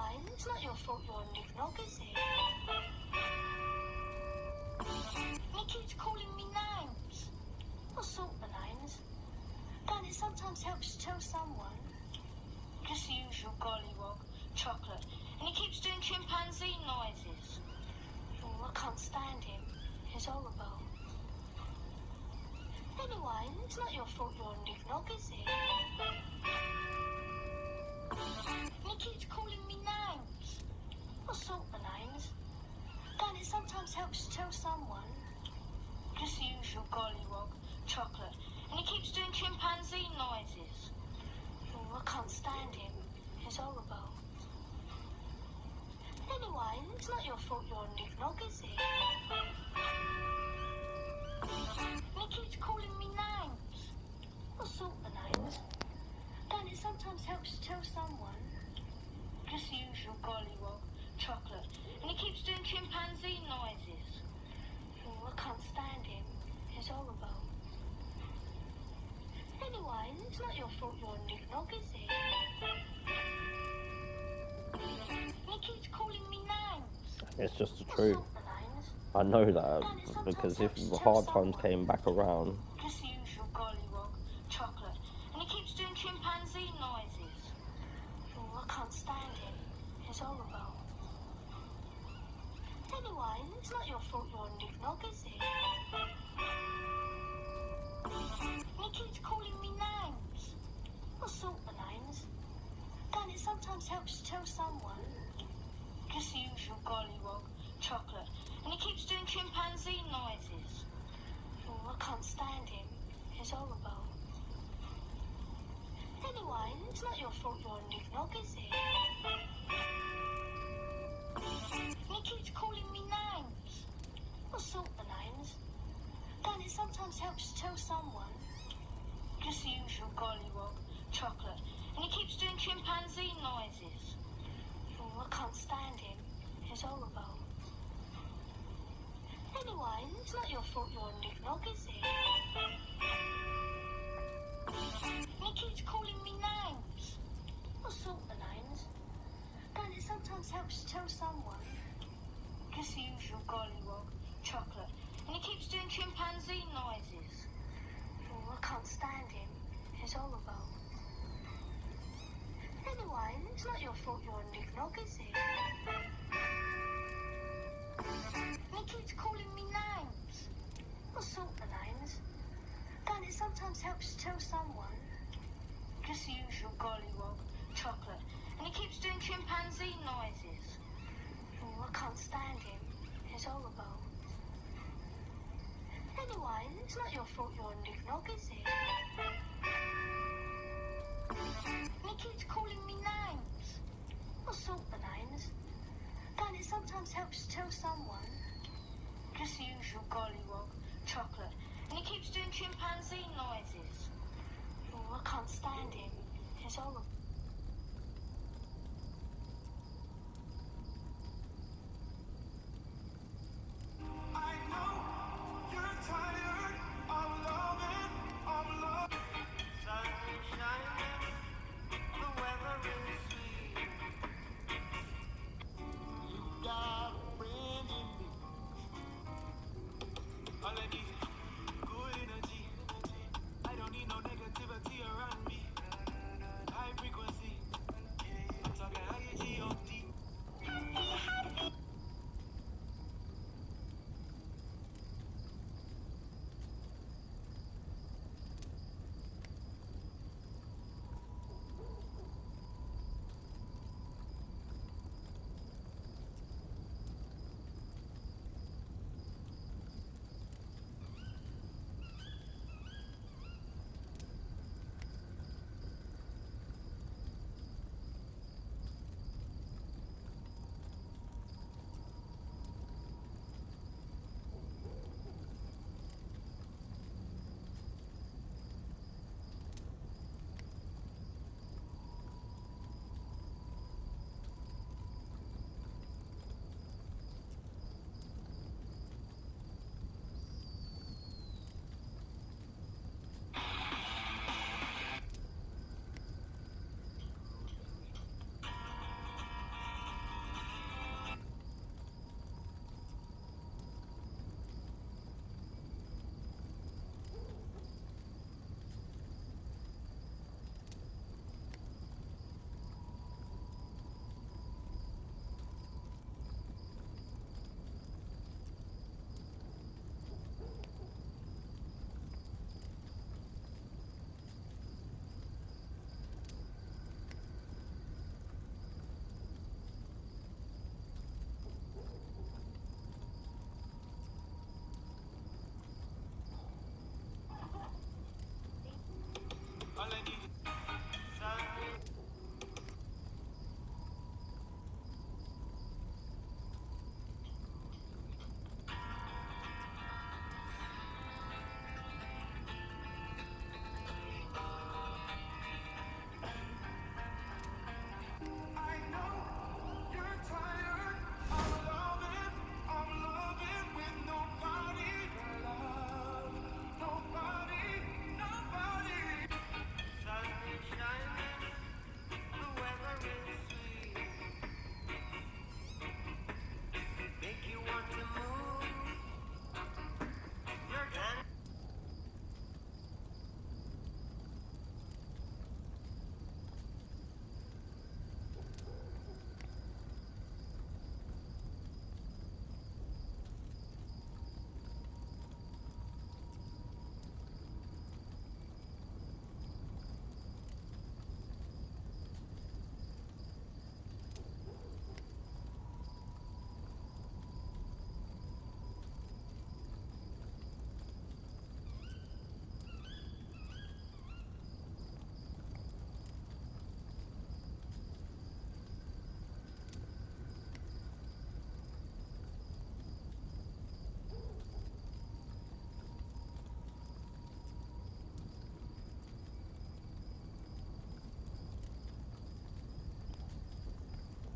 Anyway, it's not your fault you're a knick-knock, is it? He keeps calling me names. What sort of names? Don't it sometimes helps to tell someone? Just the usual gollywog, chocolate. And he keeps doing chimpanzee noises. Oh, I can't stand him. He's horrible. Anyway, it's not your fault you're a knick-knock, is it? He keeps calling me names. What sort of names? Don't it sometimes helps to tell someone? Just the usual gollywog, chocolate. And he keeps doing chimpanzee noises. Oh, I can't stand him. He's horrible. Anyway, it's not your fault you're a knick-knock, is it? He keeps calling me names. What sort of names? Sometimes helps to tell someone? Just the usual gollywog, chocolate. And he keeps doing chimpanzee noises. Oh, I can't stand him. He's horrible. Anyway, it's not your fault you're a knick-knock, is it? He keeps calling me names. It's just the truth. sort of names? I know that because if the hard times came back around, Just the usual gollywog, chocolate. And he keeps doing chimpanzee noises. Oh, I can't stand him. He's horrible. Anyway, it's not your it? He keeps calling me names. What sort of names? Don't it sometimes helps to tell someone? Just the usual gollywog, chocolate. And he keeps doing chimpanzee noises. Oh, I can't stand him. He's horrible. Anyway, it's not your fault you're a knick-knock, is it? He keeps calling me names. What sort of names? Don't it sometimes helps to tell someone? Just the usual gollywog, chocolate. And he keeps doing chimpanzee noises. Oh, I can't stand him. He's horrible. Anyway, it's not your fault you're a knick-knock, is it? He keeps calling me names. What sort of names? Don't it sometimes helps to tell someone? Just the usual gollywog, chocolate. And he keeps doing chimpanzee noises. Oh, I can't stand him. He's all about. Anyway, it's not your fault you're a knick-knock, is it? He keeps calling me names. What sort of names? Don't it sometimes helps to tell someone? Just the usual gollywog, chocolate. And he keeps doing chimpanzee noises. Oh, I can't stand him. He's Anyway, it's not your fault you're a knick-knock, is it? He keeps calling me names. What sort of names? Don't it sometimes helps to tell someone? Just the usual gollywog, chocolate. And he keeps doing chimpanzee noises. Oh, I can't stand him. He's horrible.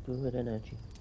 Good energy.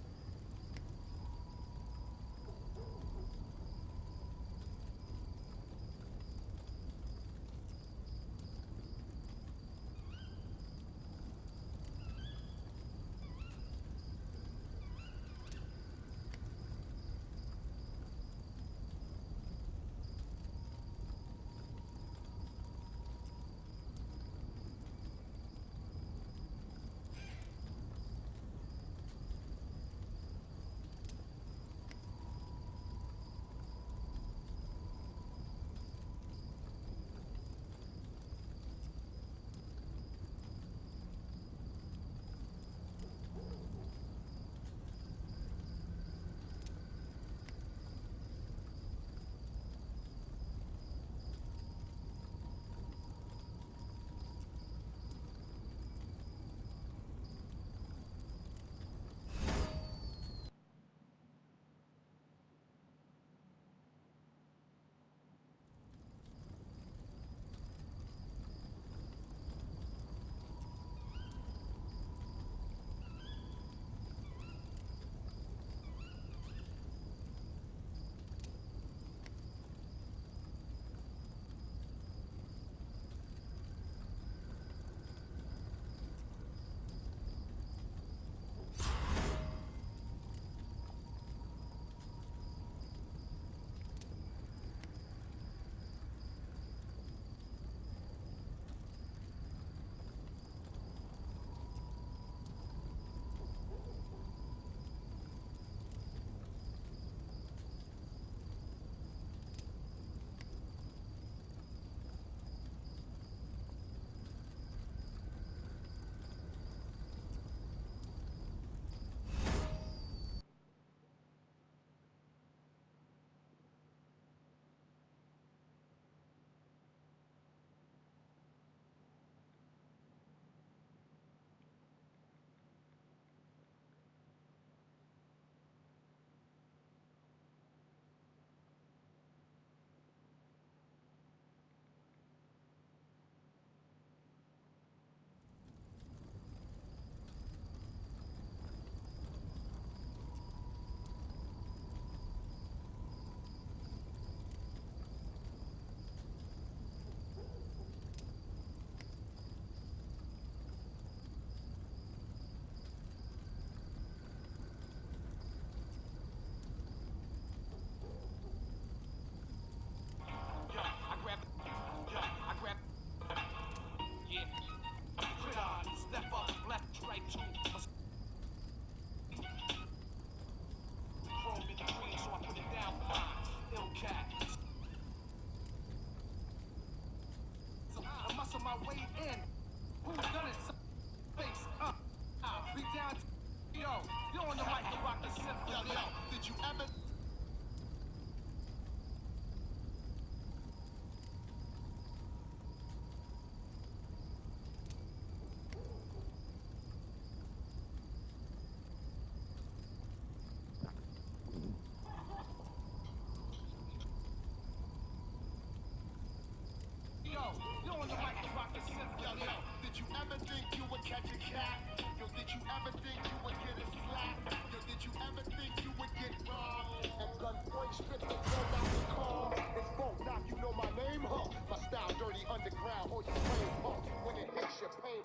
Did you ever think you would get a slap? Or did you ever think you would get robbed? And gunpoint, stripped the gun out the car. It's both knock, you know my name, huh? My style dirty underground, or you playing punk. When it hits your pain,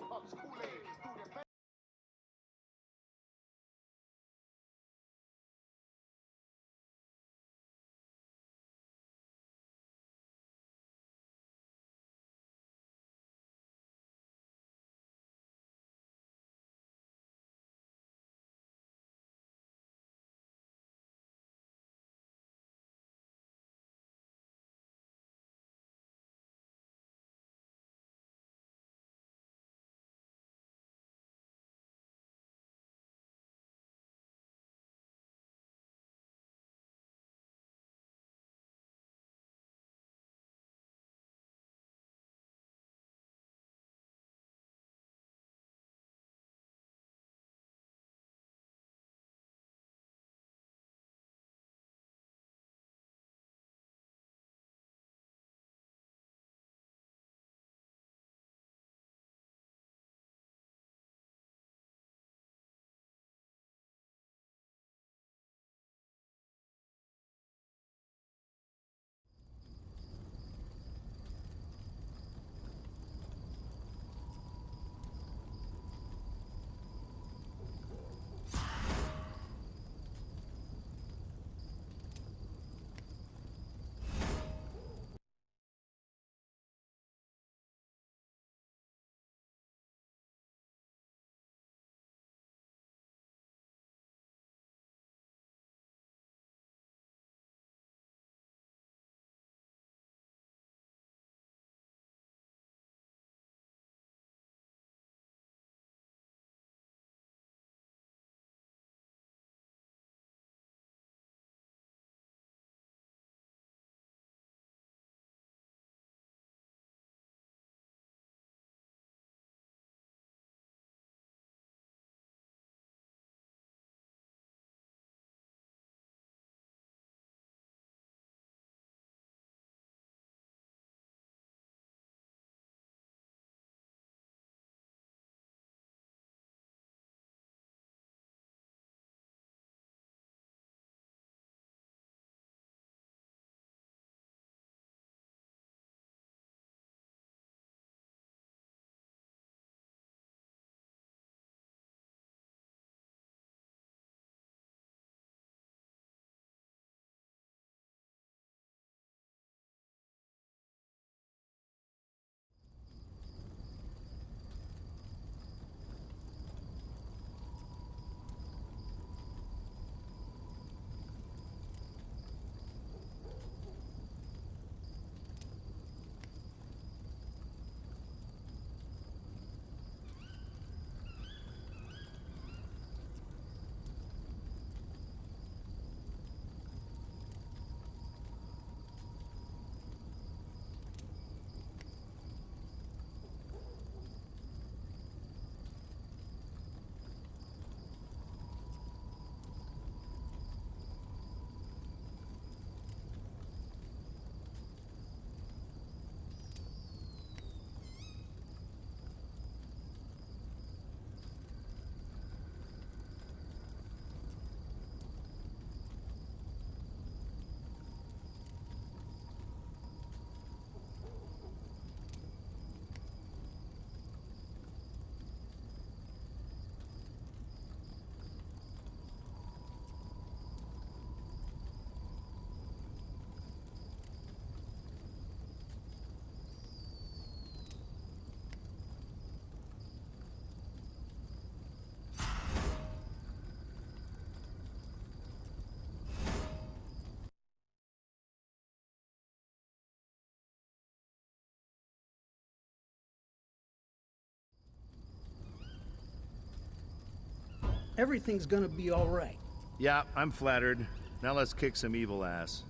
everything's gonna be alright. Yeah, I'm flattered. Now let's kick some evil ass.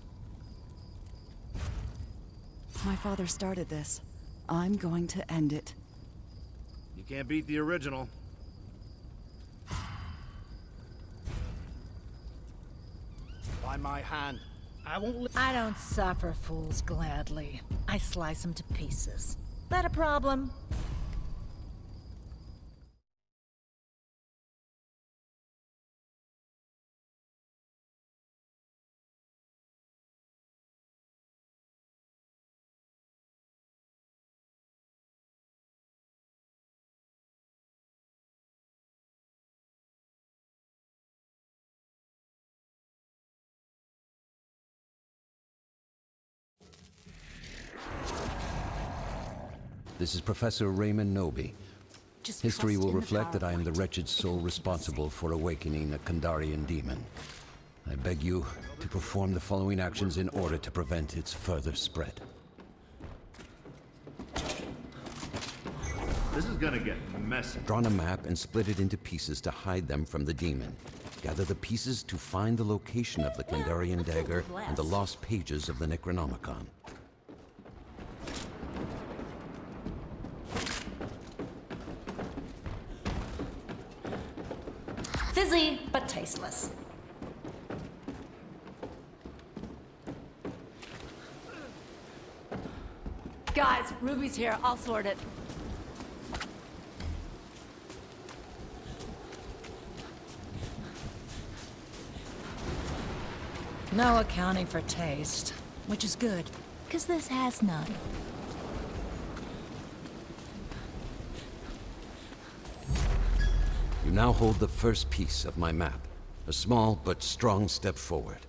My father started this. I'm going to end it. You can't beat the original. By my hand. I won't let I don't suffer fools gladly. I slice them to pieces. That a problem? This is Professor Raymond Knowby. Just History will reflect that I am the wretched soul responsible for awakening the Kandarian demon. I beg you to perform the following actions in order to prevent its further spread. This is gonna get messy. Draw on a map and split it into pieces to hide them from the demon. Gather the pieces to find the location of the Kandarian dagger and the lost pages of the Necronomicon. Fizzy, but tasteless. Guys, Ruby's here. I'll sort it. No accounting for taste, which is good, because this has none. You now hold the first piece of my map. A small but strong step forward.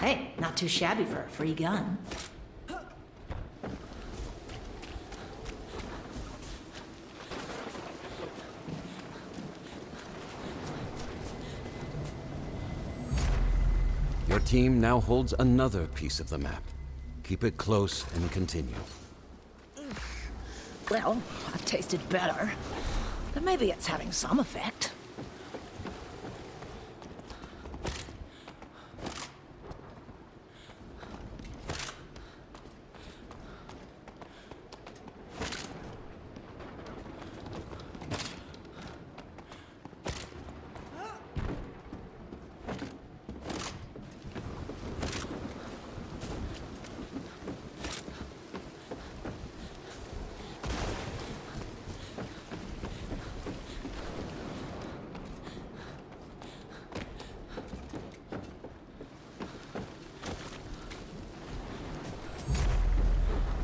Hey, not too shabby for a free gun. Your team now holds another piece of the map. Keep it close and continue. Well, I've tasted better. But maybe it's having some effect.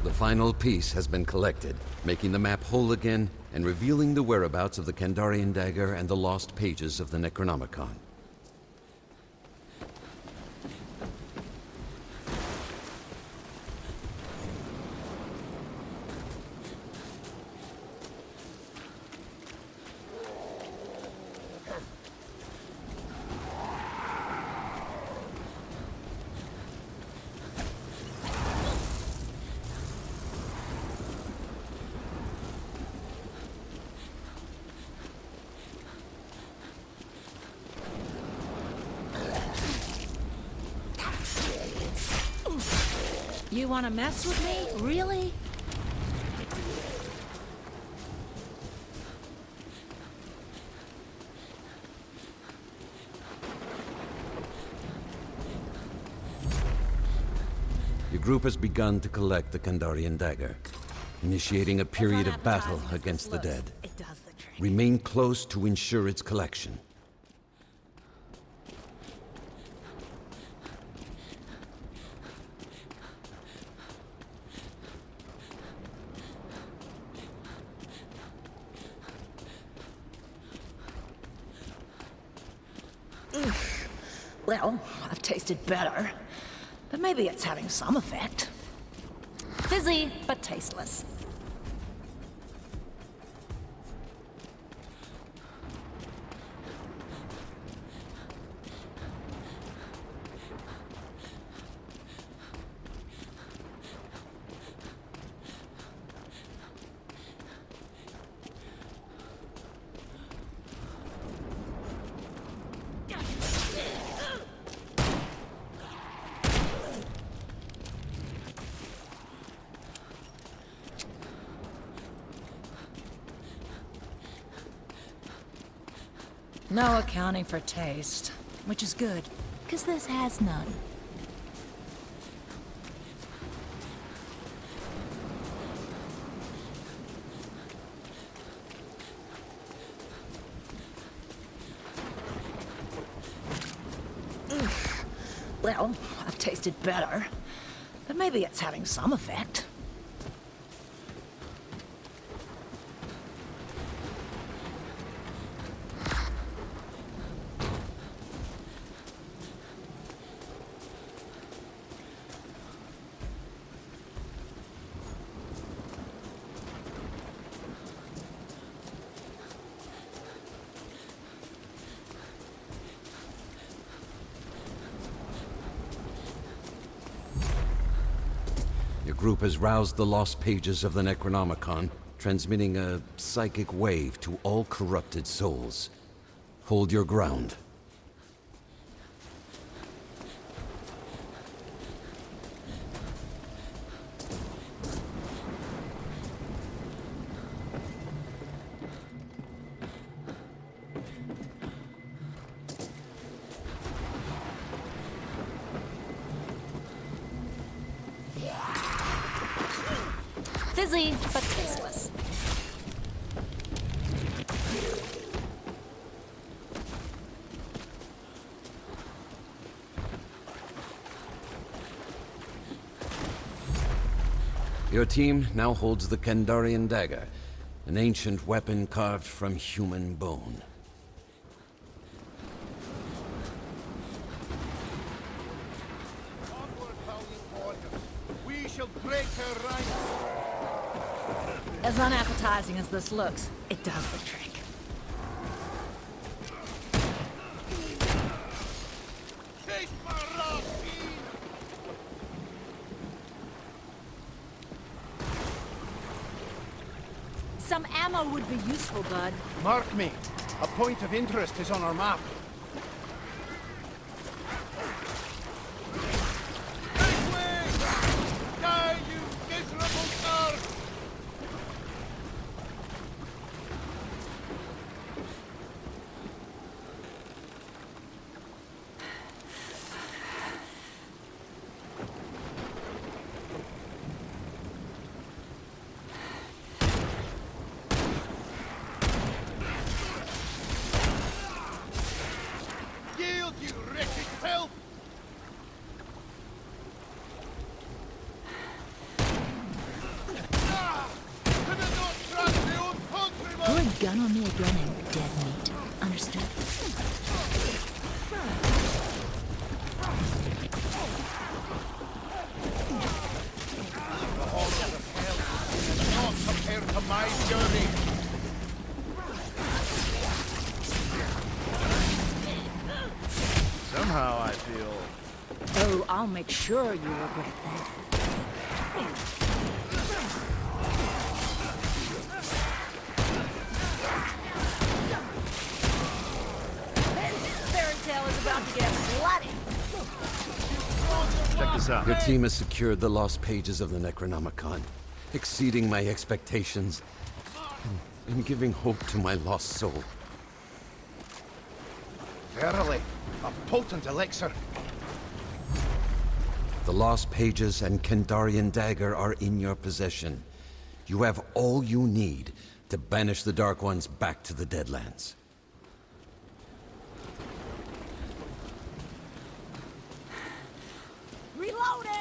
The final piece has been collected, making the map whole again and revealing the whereabouts of the Kandarian dagger and the lost pages of the Necronomicon. You want to mess with me? Really? Your group has begun to collect the Kandarian dagger, initiating a period of battle against the dead. It does the trick. Remain close to ensure its collection. Well, I've tasted better. But maybe it's having some effect. Fizzy, but tasteless. Accounting for taste, which is good, because this has none. Well, I've tasted better. But maybe it's having some effect. Your group has roused the lost pages of the Necronomicon, transmitting a psychic wave to all corrupted souls. Hold your ground. But tasteless. Your team now holds the Kandarian dagger, an ancient weapon carved from human bone. Unappetizing as this looks, it does the trick. Some ammo would be useful, bud. Mark me. A point of interest is on our map. Make way! Die, you miserable cur! Yield, you wretched filth! Ah! Could it not trust the own countrymen? Good gun on me again and dead meat. Understood? The halls of hell not compared to my journey. Somehow I feel Oh, I'll make sure you regret that. This fairy tale is about to get bloody. check this out. Your team has secured the lost pages of the Necronomicon, exceeding my expectations and, and giving hope to my lost soul. Verily, a potent elixir. The lost pages and Kandarian dagger are in your possession. You have all you need to banish the Dark Ones back to the Deadlands. Reloading!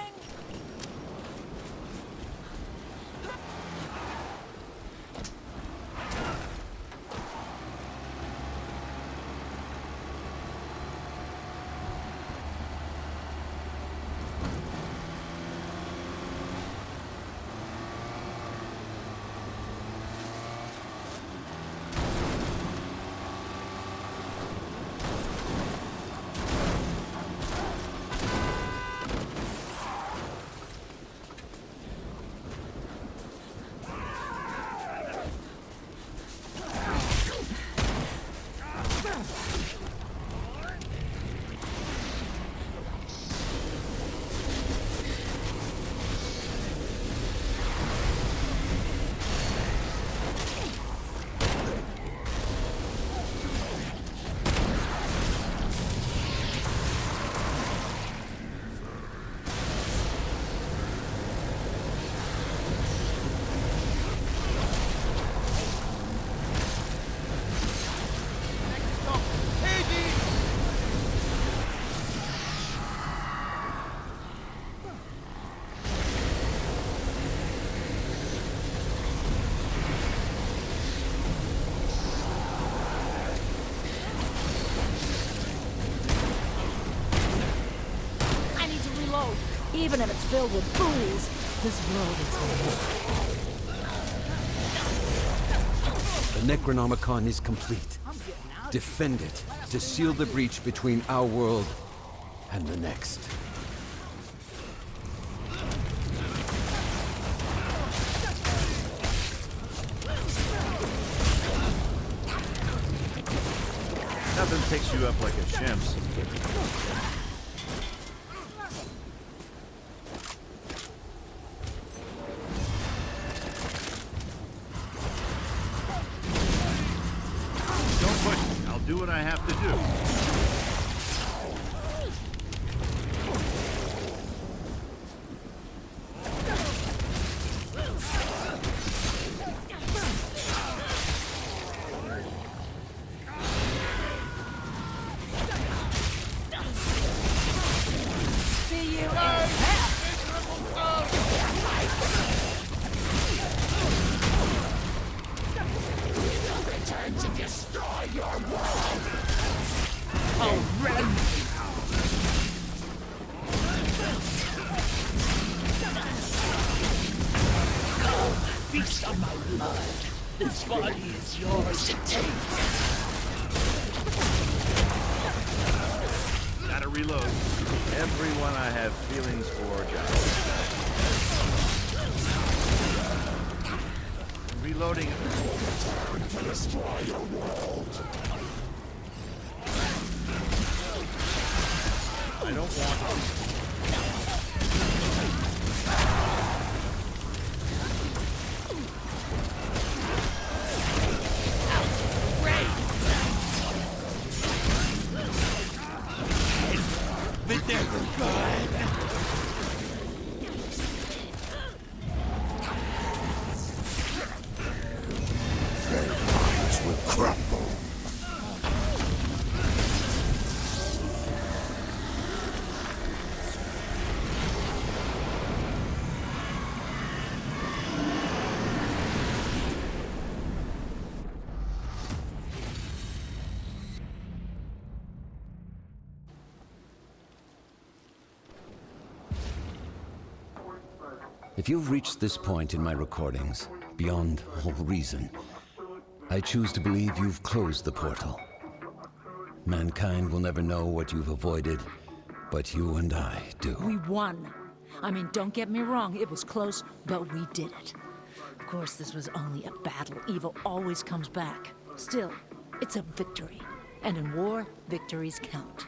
Even if it's filled with booze, this world is The Necronomicon is complete. Defend it to seal the breach between our world and the next. Nothing picks you up like a shimps. Feast on my blood. This body is yours to take. Gotta reload. Everyone I have feelings for, Josh. Reloading. I don't want If you've reached this point in my recordings, beyond all reason, I choose to believe you've closed the portal. Mankind will never know what you've avoided, but you and I do. We won. I mean, don't get me wrong, it was close, but we did it. Of course, this was only a battle. Evil always comes back. Still, it's a victory. And in war, victories count.